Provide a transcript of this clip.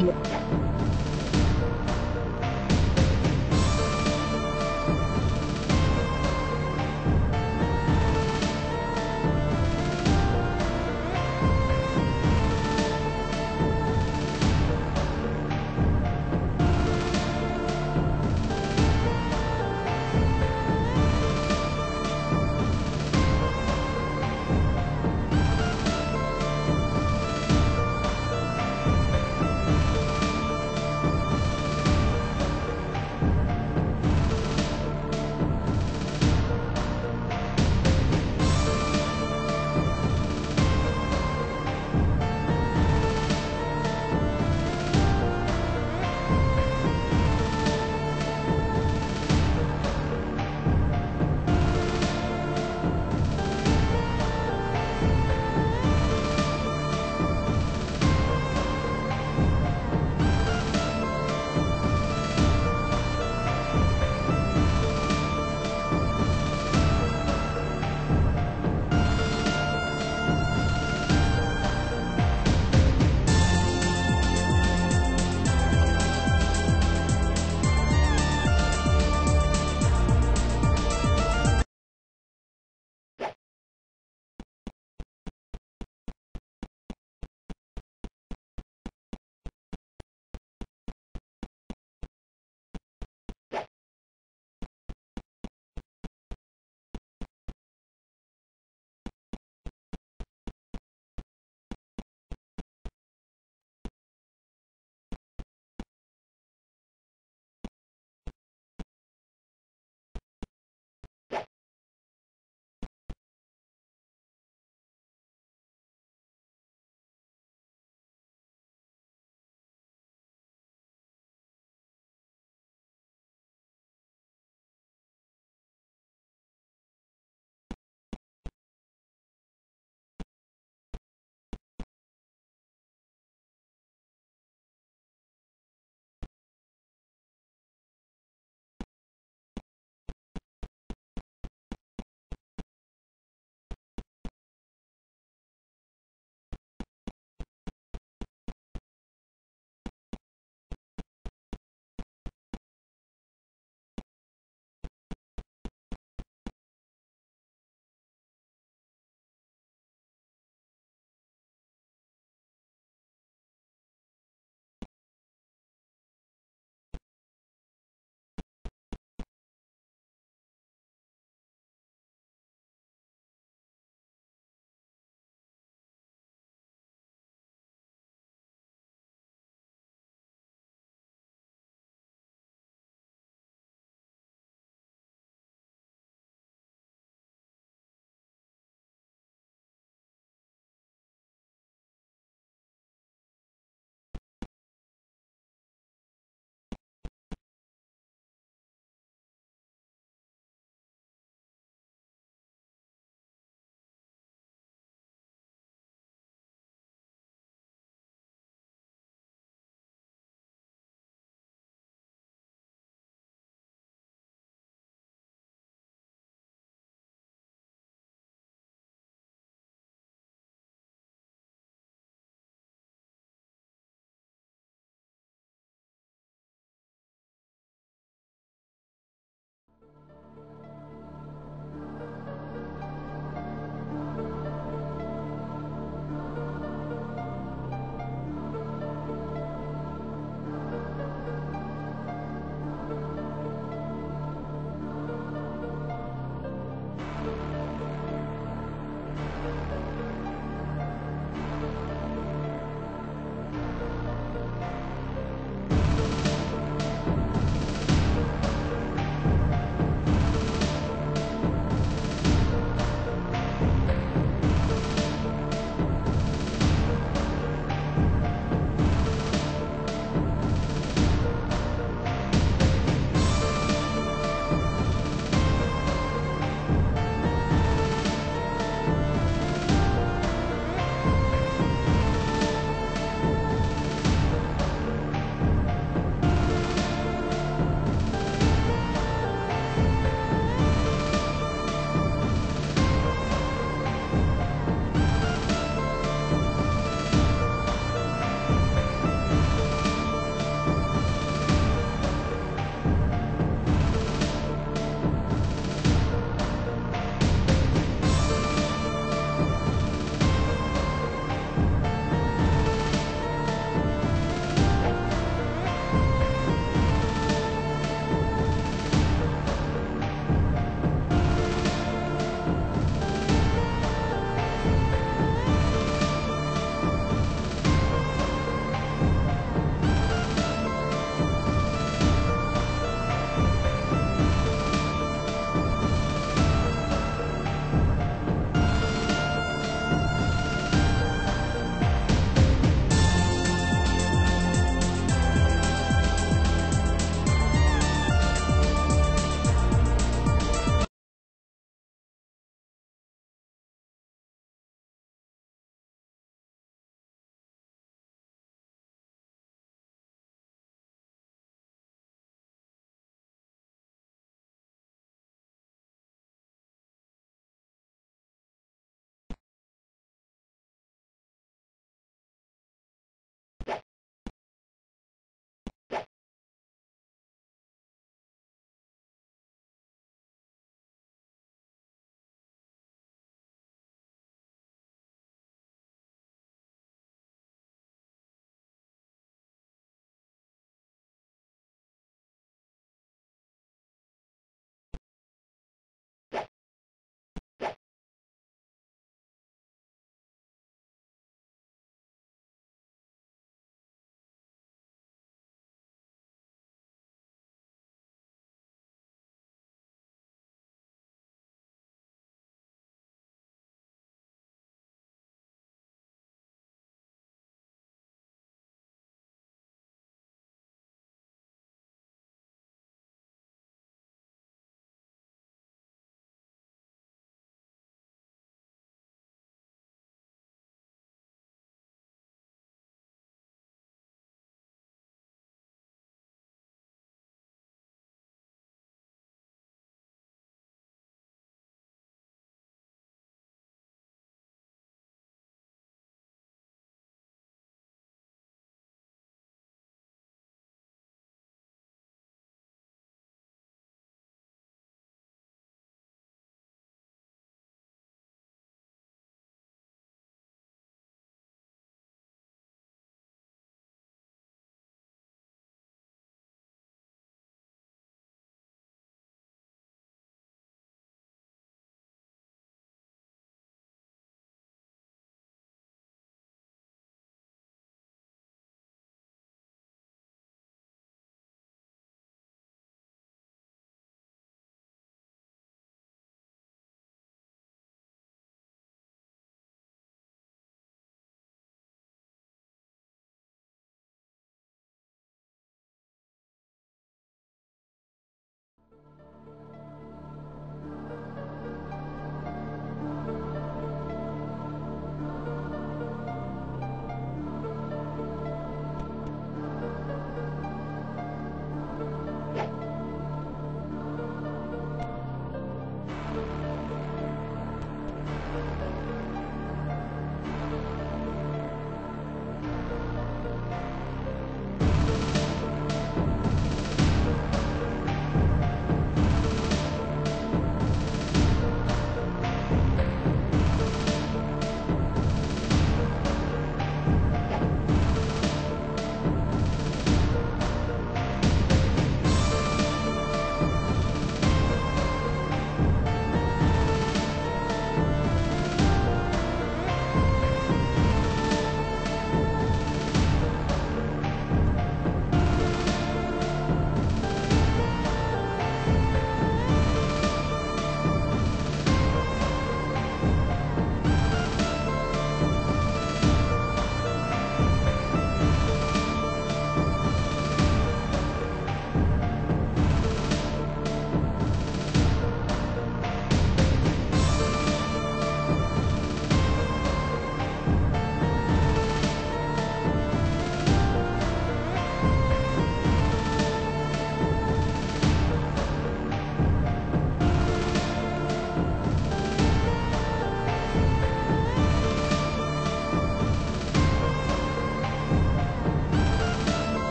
Obrigado.